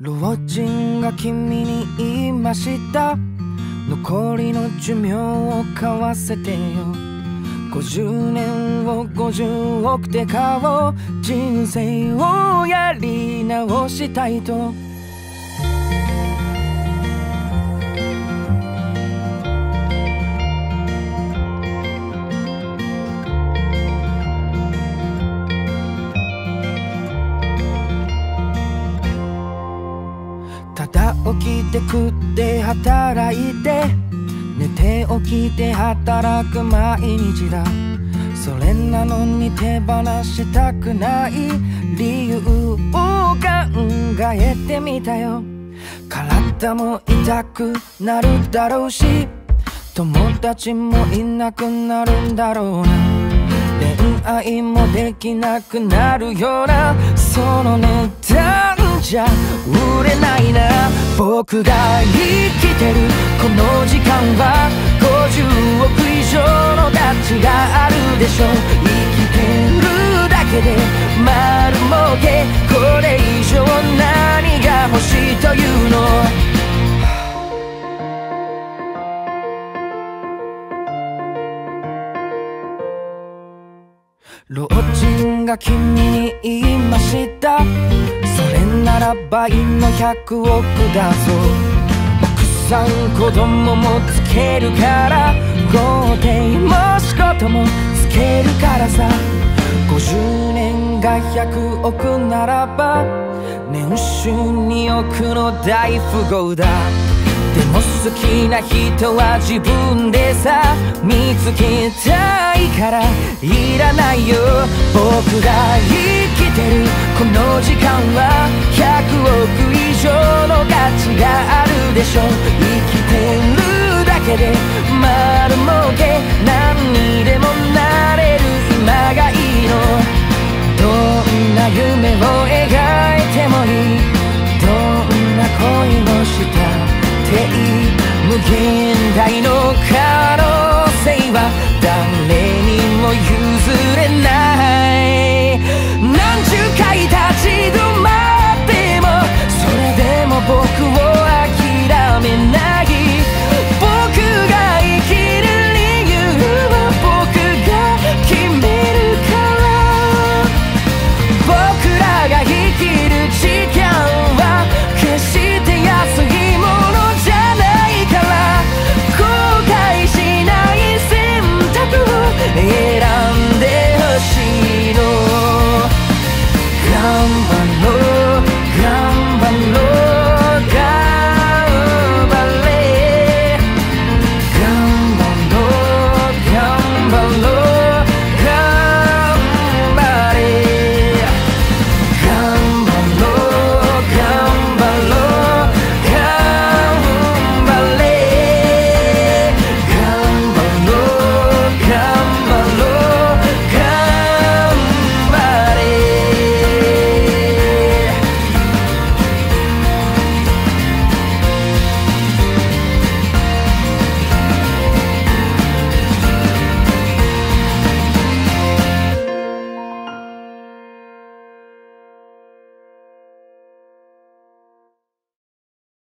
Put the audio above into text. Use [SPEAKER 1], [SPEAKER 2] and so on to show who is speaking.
[SPEAKER 1] 老人が君に言いました。残りの寿命を買わせてよ。50年を50億で買おう。人生をやり直したいと。起きて食って働いて寝て起きて働く毎日だ。それなのに手放したくない。理由を考えてみたよ。体も痛くなるだろうし友達もいなくなるんだろうな。恋愛もできなくなるような。その値段じゃ売れないな。僕が生きてるこの時間は50億以上の価値があるでしょ。う生きてるだけで丸儲け。これ以上何が欲しいというの？老人が君に言いました。それなら倍の100億だぞ。奥さん子供もつけるから。豪邸も仕事もつけるからさ。50年が100億ならば年収2億の大富豪だ。でも好きな人は自分でさ。見つけたからいらないよ。僕が生きてる。この時間は100億以上の価値があるでしょ生きてるだけで